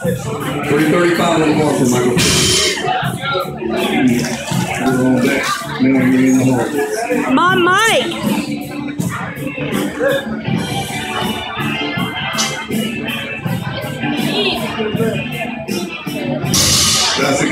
335 on the mark Michael. My mic. That's a